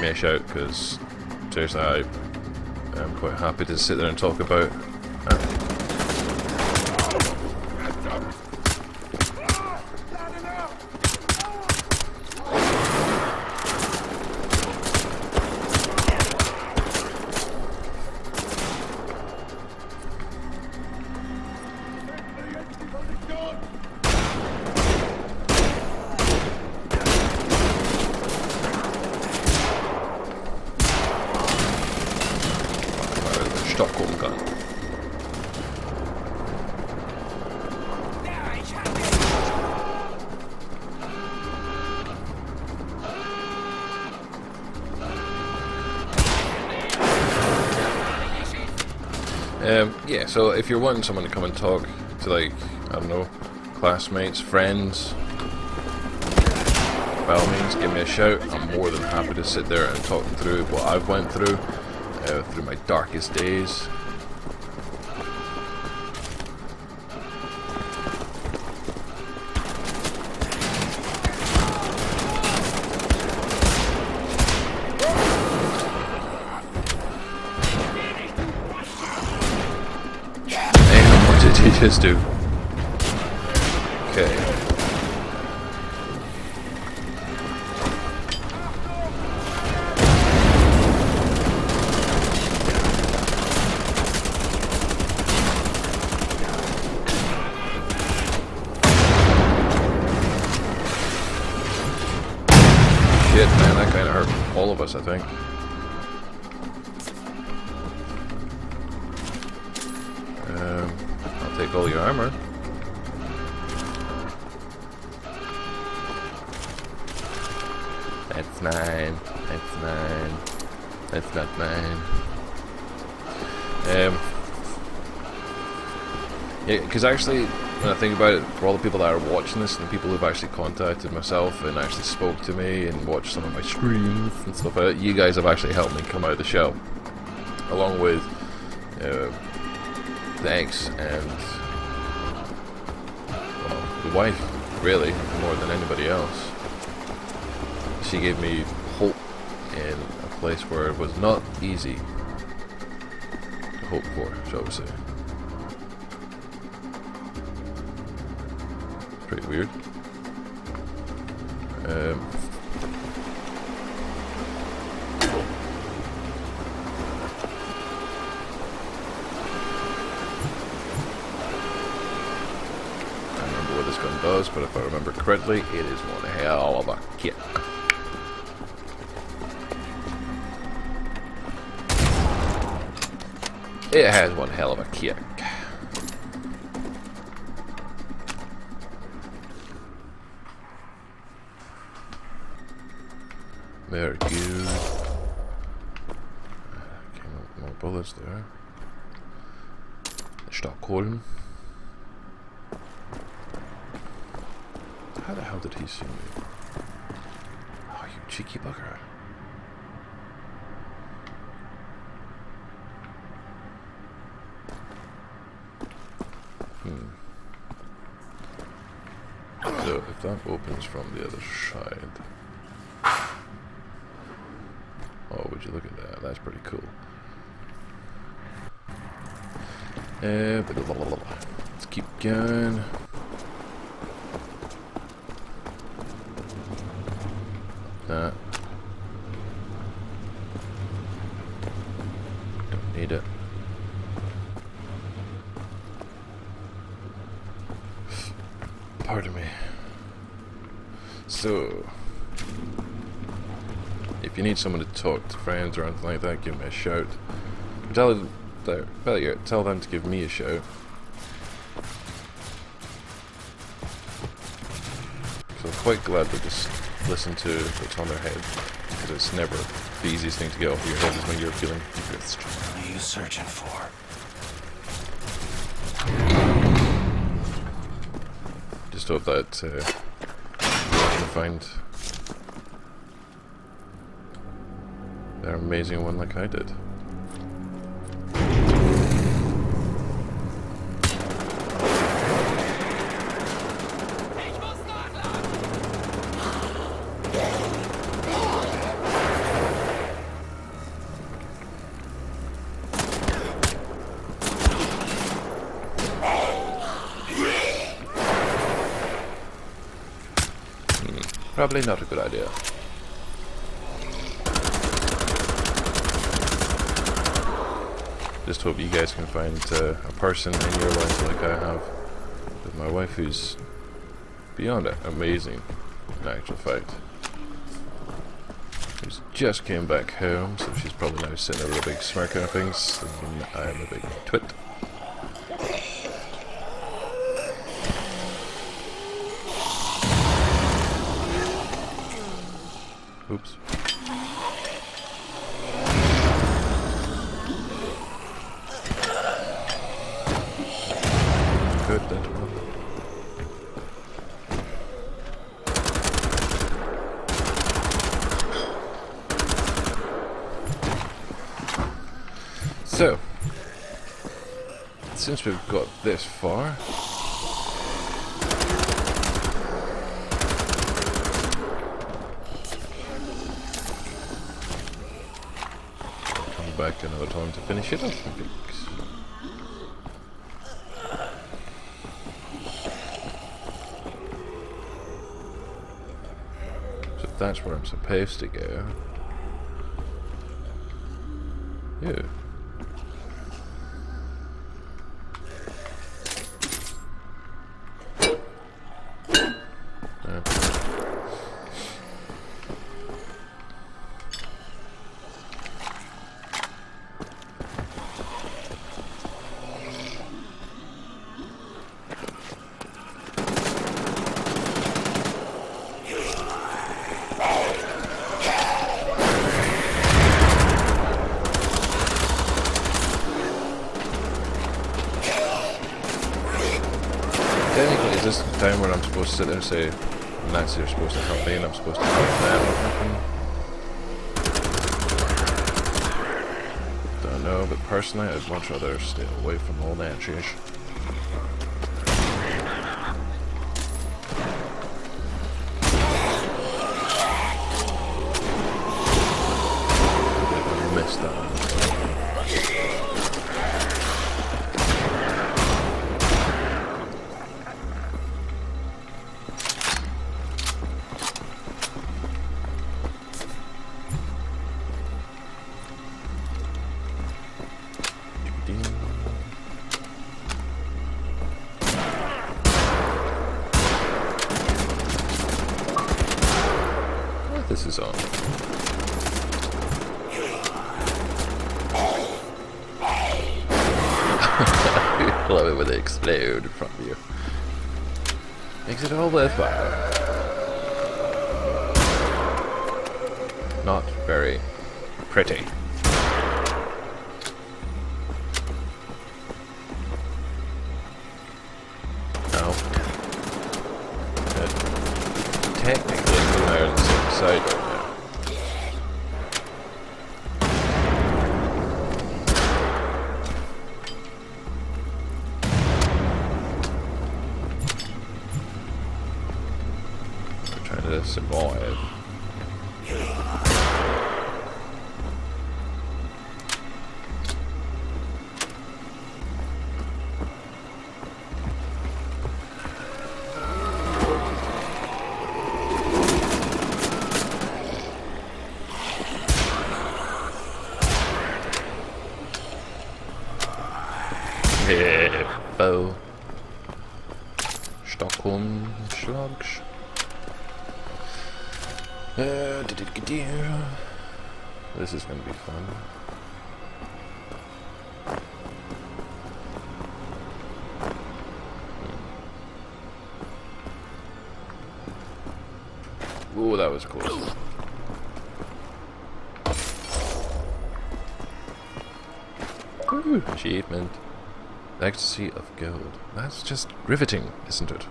me a shout because seriously, I am quite happy to sit there and talk about. Yeah, so if you're wanting someone to come and talk to, like, I don't know, classmates, friends, by all means, give me a shout. I'm more than happy to sit there and talk through what I've went through, uh, through my darkest days. Just do? Okay. Shit, man, that kind of hurt all of us, I think. Take all your armor. That's mine. That's mine. That's not mine. Um, yeah, because actually, when I think about it, for all the people that are watching this and the people who've actually contacted myself and actually spoke to me and watched some of my streams and stuff like that, you guys have actually helped me come out of the shell. Along with uh, the and the wife, really, more than anybody else. She gave me hope in a place where it was not easy to hope for, shall we say. Pretty weird. Um, does, but if I remember correctly, it is one hell of a kick. It has one hell of a kick. Very good. Okay, no more bullets there. Stockholm. How the hell did he see me? Oh, you cheeky bugger. Hmm. So, if that opens from the other side. Oh, would you look at that? That's pretty cool. Uh. Let's keep going. That. Don't need it. Pardon me. So, if you need someone to talk to friends or anything like that, give me a shout. Tell them, better tell them to give me a shout. So I'm quite glad they just listen to what's on their head, because it's never the easiest thing to get off your head is when you're feeling depressed. What are you searching for? Just hope that uh, you can find their amazing one like I did. Probably not a good idea. Just hope you guys can find uh, a person in your life like I have with my wife who's beyond amazing in actual fact. Who's just came back home, so she's probably now sitting there with a big smirk on her face, thinking I'm a big twit. Oops. Good. So, since we've got this far, come back another time to finish it off. I think. So that's where I'm supposed to go. Yeah. Yeah. Sit there and say, Nancy, you're supposed to help me and I'm supposed to help them? Don't know, but personally, I'd much rather stay away from all that shit. This is on. I love it when they explode in front of you. Makes it all worthwhile. Not very pretty. als im Bauelf. Stockholm, Schlag, Uh, this is gonna be fun. Oh, that was close. Ooh, achievement. Ecstasy of gold. That's just riveting, isn't it?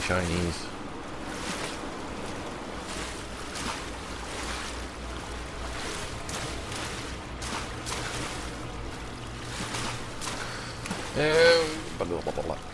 Shinies? Um, blah, blah, blah.